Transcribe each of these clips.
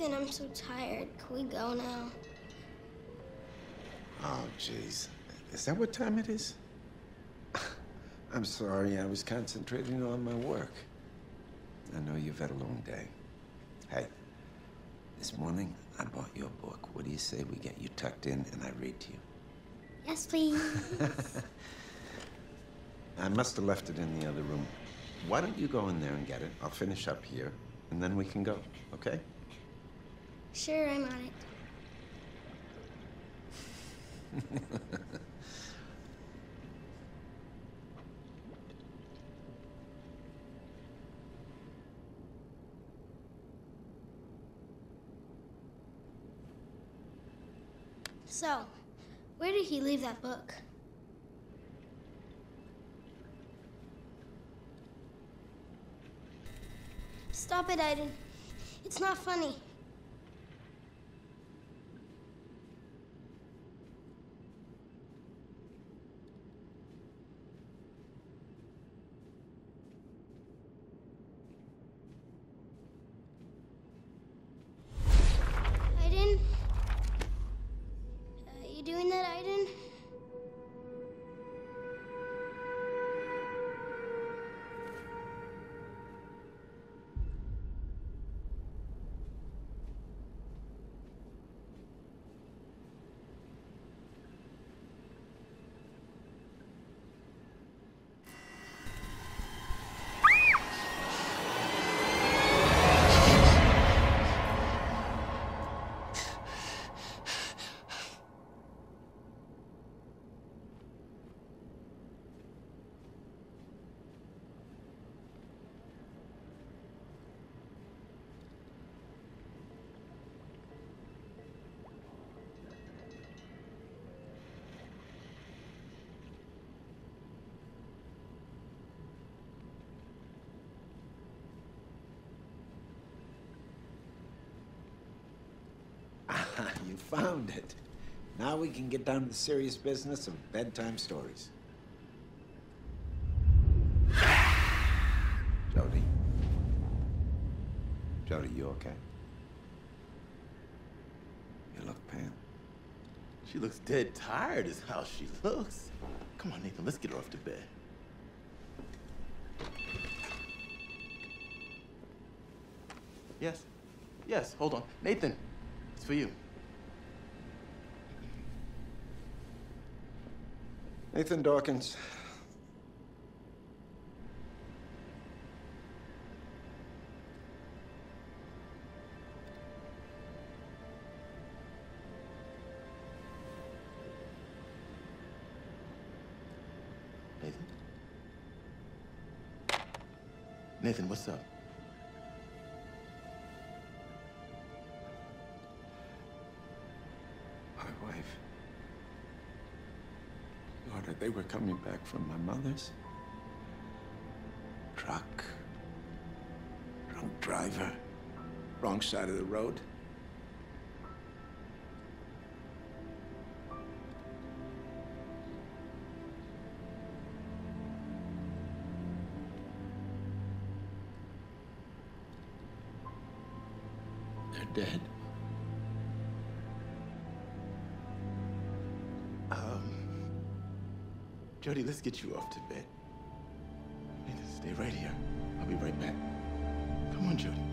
I'm so tired. Can we go now? Oh, jeez. Is that what time it is? I'm sorry, I was concentrating on my work. I know you've had a long day. Hey, this morning I bought you a book. What do you say we get you tucked in and I read to you? Yes, please. I must have left it in the other room. Why don't you go in there and get it? I'll finish up here, and then we can go, okay? Sure, I'm on it. So, where did he leave that book? Stop it, Aiden. It's not funny. Found it. Now we can get down to the serious business of bedtime stories. Jodie. Jodie, you okay? You look pale. She looks dead tired, is how she looks. Come on, Nathan, let's get her off to bed. Yes. Yes, hold on. Nathan, it's for you. Nathan Dawkins. Nathan? Nathan, what's up? They were coming back from my mother's. Truck. Drunk driver. Wrong side of the road. Let's get you off to bed. Nathan, stay right here. I'll be right back. Come on, Jodie.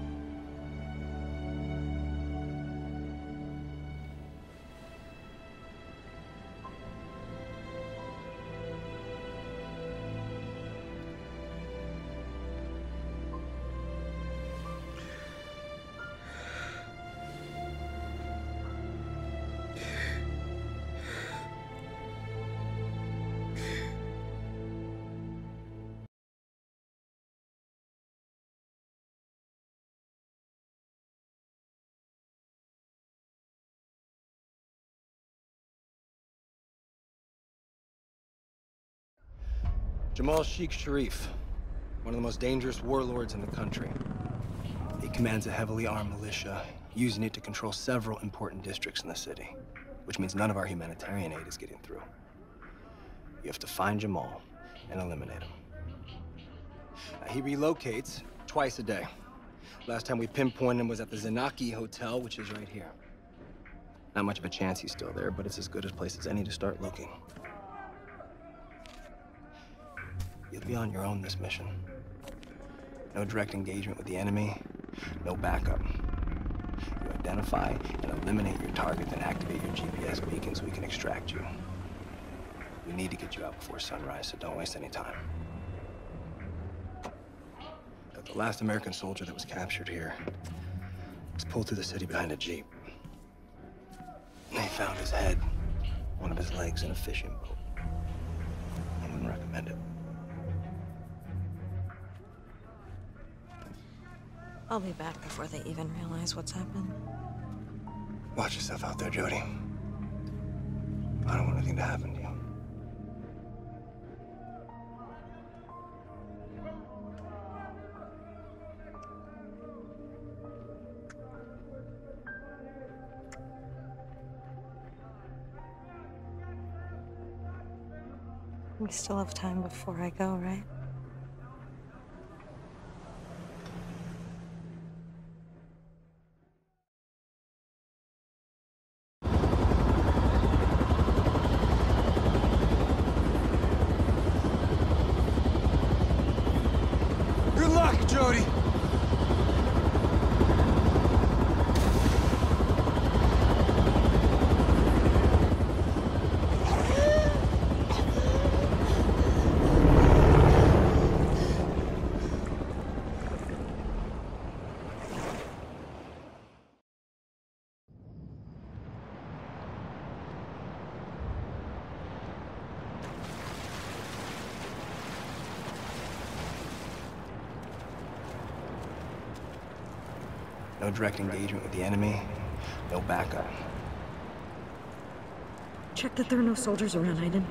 Jamal Sheikh Sharif, one of the most dangerous warlords in the country. He commands a heavily armed militia, using it to control several important districts in the city, which means none of our humanitarian aid is getting through. You have to find Jamal and eliminate him. Uh, he relocates twice a day. Last time we pinpointed him was at the Zanaki Hotel, which is right here. Not much of a chance he's still there, but it's as good a place as any to start looking. You'll be on your own this mission. No direct engagement with the enemy, no backup. You identify and eliminate your target, then activate your GPS beacon so we can extract you. We need to get you out before sunrise, so don't waste any time. The last American soldier that was captured here was pulled through the city behind a jeep. They found his head, one of his legs in a fishing boat. I wouldn't recommend it. I'll be back before they even realize what's happened. Watch yourself out there, Jodie. I don't want anything to happen to you. We still have time before I go, right? No direct engagement with the enemy, no backup. Check that there are no soldiers around, Aiden.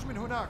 اخرج من هناك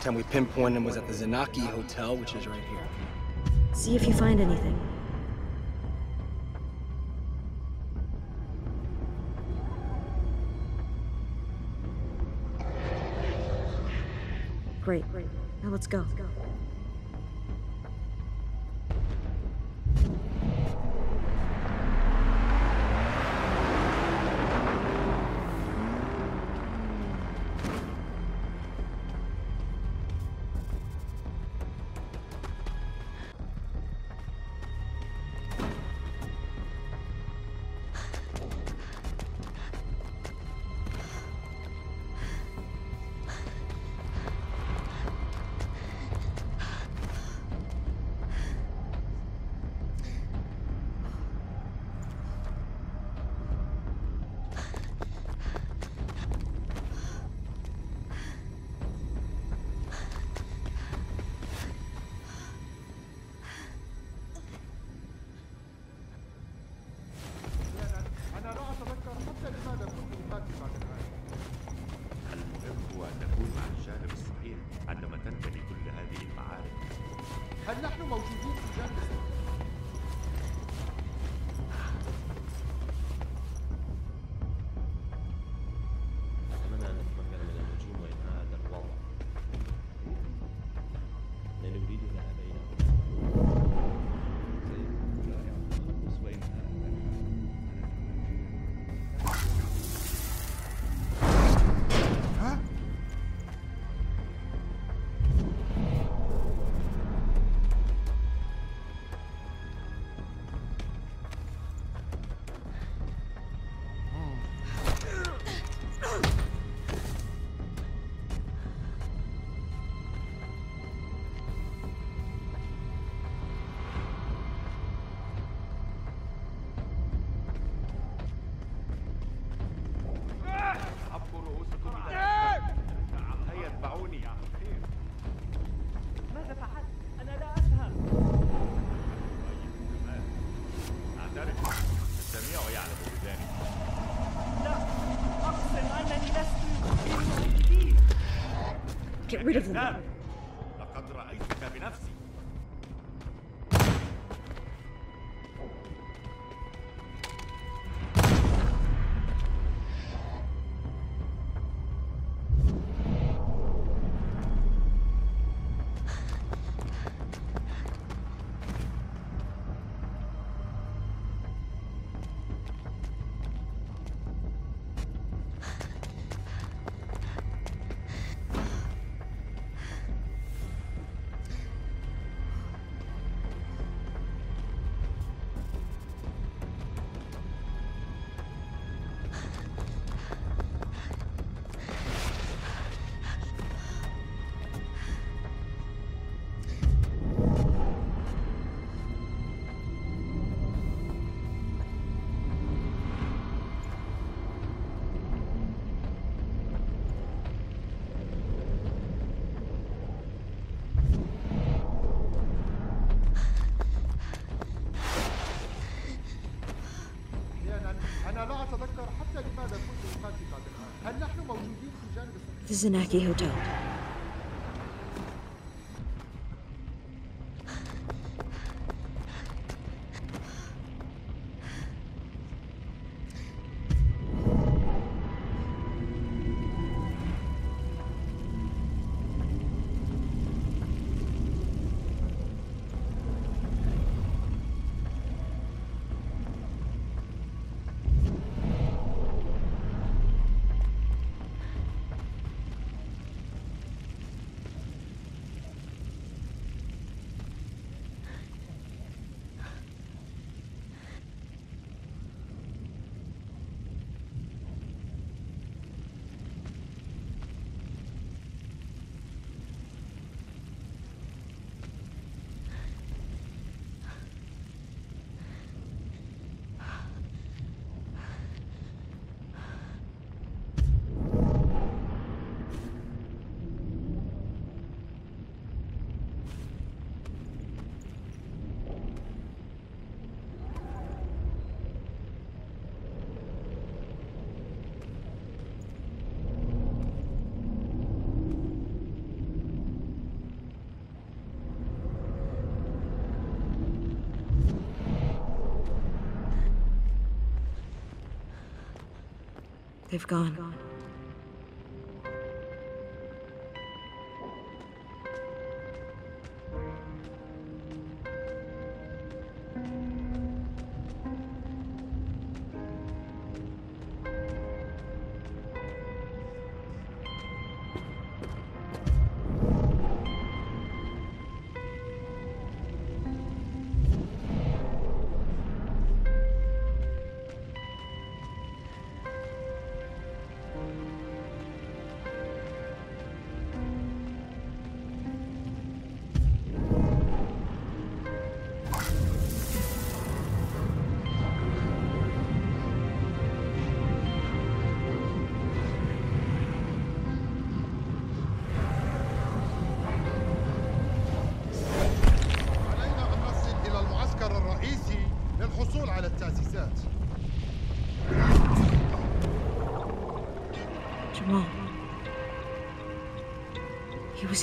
last time we pinpointed him was at the Zanaki Hotel, which is right here. See if you find anything. Great. Now let's go. Let's go. get rid of them. this The Zanaki Hotel. They've gone.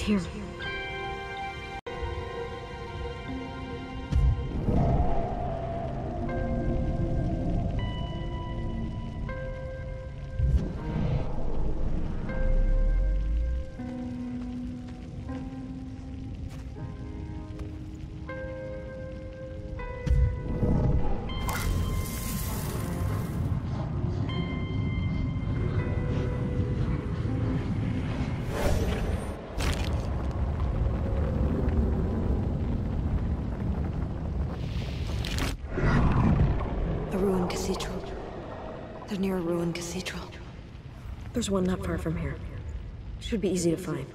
Was here. There's one not far from here. Should be easy to find.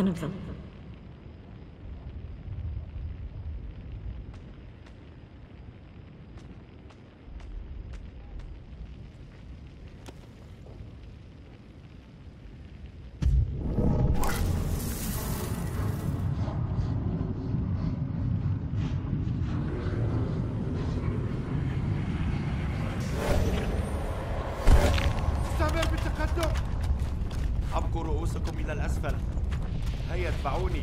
ten of them. بالتقدم حبكوا رؤوسكم إلى الأسفل هيا اتبعوني